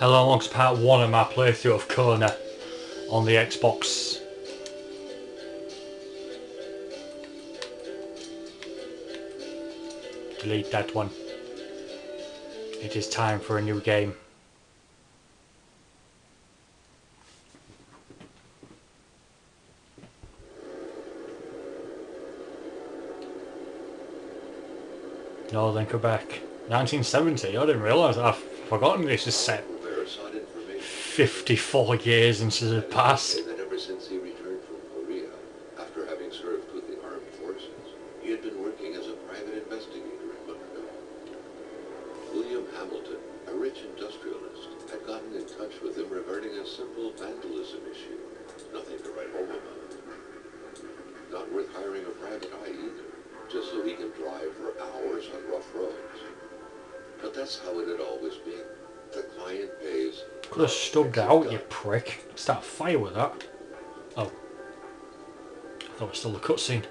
Hello, along to part one of my playthrough of Kona on the Xbox. Delete that one. It is time for a new game. Northern Quebec. 1970, I didn't realise I've forgotten this is set 54 years into the past. That ever since he returned from Korea, after having served with the armed forces, he had been working as a private investigator in Montreal. William Hamilton, a rich industrialist, had gotten in touch with him regarding a simple vandalism issue. Nothing to write home about. Not worth hiring a private eye either, just so he can drive for hours on rough roads. But that's how it had always been. The client pays. Could have stubbed it out, you prick. Start a fire with that. Oh. I thought it was still the cutscene.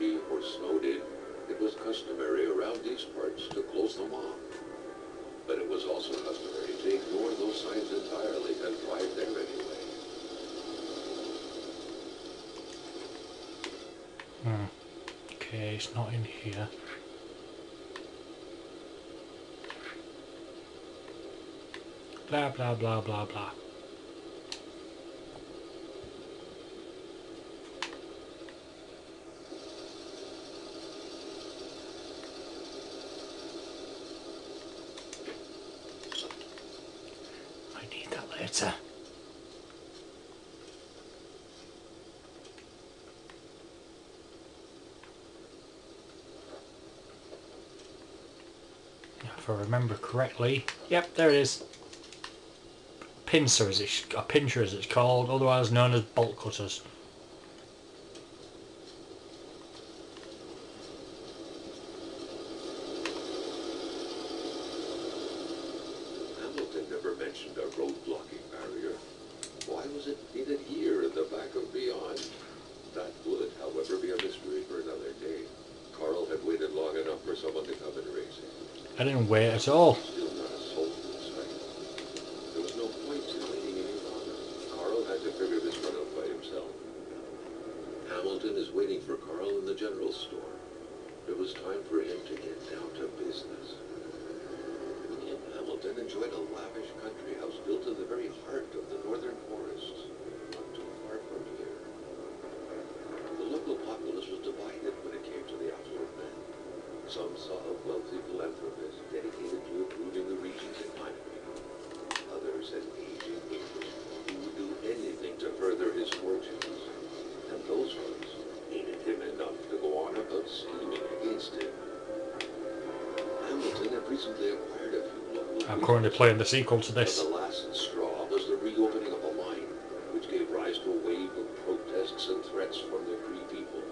Bad, or snowed in, it was customary around these parts to close them off. But it was also customary to ignore those signs entirely and drive there anyway. Hmm. Okay, it's not in here. Blah blah blah blah blah. I If I remember correctly. Yep, there it is. Pincer is it, a pincher as it's called, otherwise known as bolt cutters. Hamilton never mentioned a road blocking barrier. Why was it needed here in the back of Beyond? That would, however, be a mystery for another day. Carl had waited long enough for someone to come and raise him. I didn't wait at all. Currently playing the sequel to but this. the last straw was the reopening of a mine, which gave rise to a wave of protests and threats from the Cree people.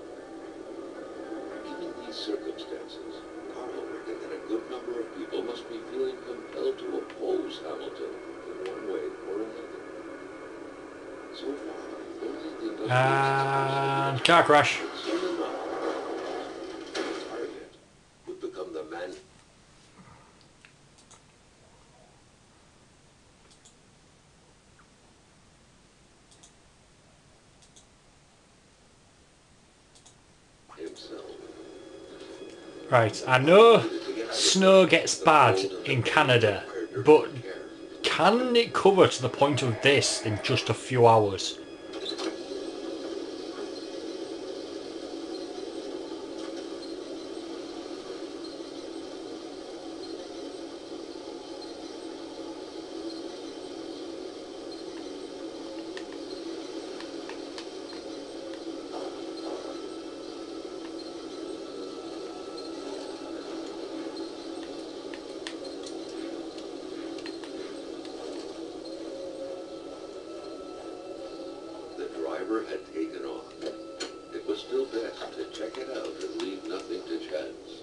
Given these circumstances, Carl reckoned that a good number of people must be feeling compelled to oppose Hamilton in one way or another. So far, only the And car crash. but soon enough, the target would become the man himself. Right, I know snow gets bad in Canada, but can it cover to the point of this in just a few hours? Fiber had taken off. It was still best to check it out and leave nothing to chance.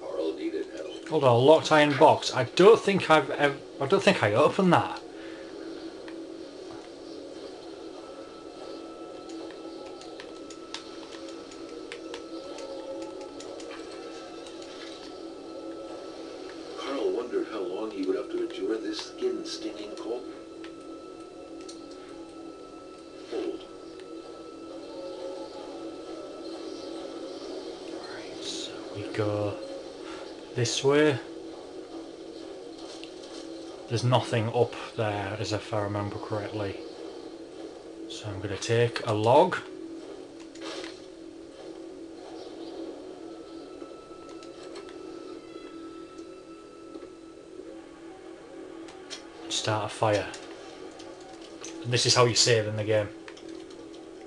Carl needed help. Hold on, locked iron box. I don't think I've ever, I don't think I opened that. Carl wondered how long he would have to endure this skin-stinging. Cold. We go this way. There's nothing up there, as if I remember correctly. So I'm going to take a log. Start a fire. And this is how you save in the game.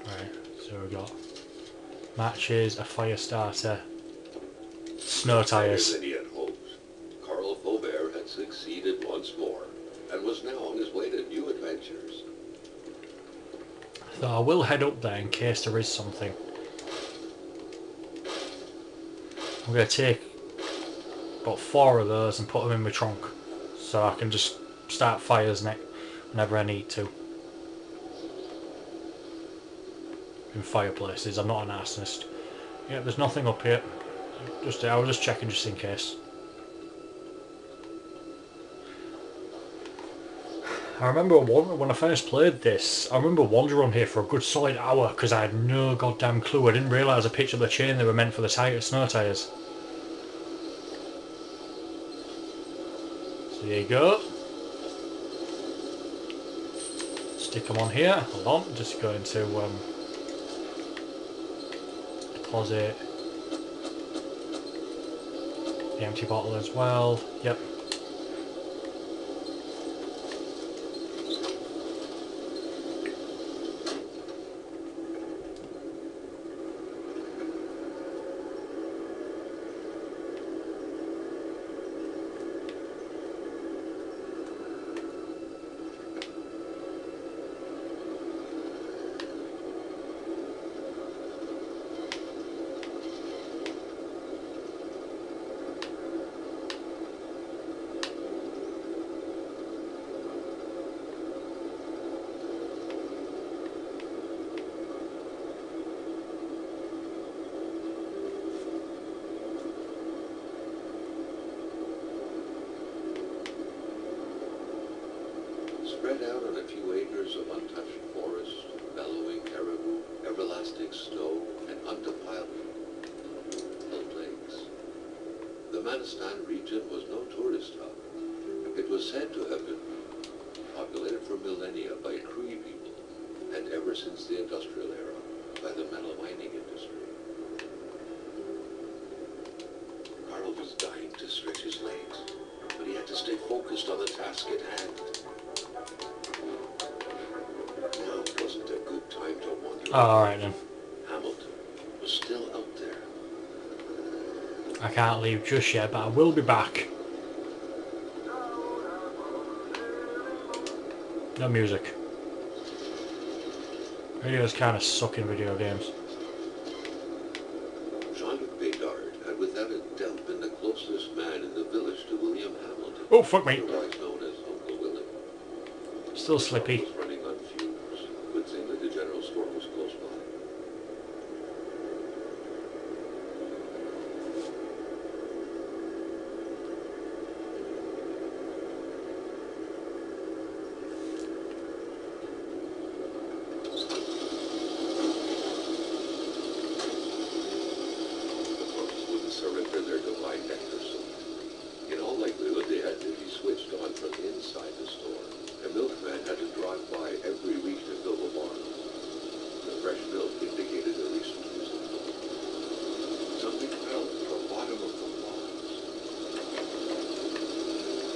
Right, so we've got matches, a fire starter, snow tyres. Better than he had hoped. Carl Faubert had succeeded once more and was now on his way to new adventures. So I will head up there in case there is something. I'm going to take about four of those and put them in my trunk so I can just start fires ne- whenever I need to. In fireplaces, I'm not an arsonist. Yeah, there's nothing up here. Just I was just checking just in case. I remember when I first played this, I remember wandering on here for a good solid hour because I had no goddamn clue. I didn't realise I picked up the chain they were meant for the tire, snow tyres. So there you go. Stick them on here. Hold on, just going to um, deposit the empty bottle as well. Yep. Spread out on a few acres of untouched forest, bellowing caribou, everlasting snow, and undefiled hill lakes. The Manistan region was no tourist hub. It was said to have been populated for millennia by Cree people, and ever since the industrial era, by the metal mining industry. Carl was dying to stretch his legs, but he had to stay focused on the task at hand. Oh, alright then. Hamilton was still out there. I can't leave just yet, but I will be back. No music. Videos kind of suck in video games. Jean-Luc Bedard had without a doubt been the closest man in the village to William Hamilton. Oh, fuck me. Otherwise known as Uncle Willie. Still slippy. Was running on fumes. Good thing that the general store was close by. The folks wouldn't surrender their divine nectar soon. In all likelihood, they had to be switched on from inside the store. A milkman had to drive by every week to fill the barn. The fresh milk indicated a recent visit. Something fell to the bottom of the logs.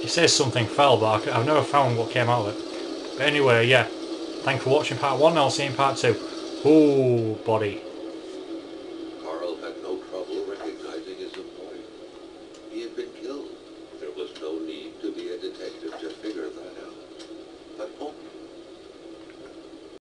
It says something fell, but I've never found what came out of it. But anyway, yeah. Thanks for watching part one. I'll see you in part two. Oh, body.